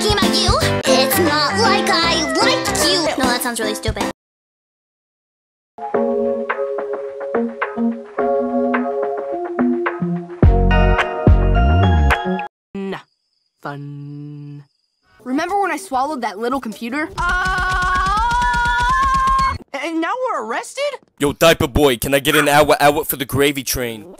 talking about you? It's not like I liked you. No, that sounds really stupid. Fun. Remember when I swallowed that little computer? Uh, and now we're arrested? Yo, diaper boy, can I get an hour hour for the gravy train?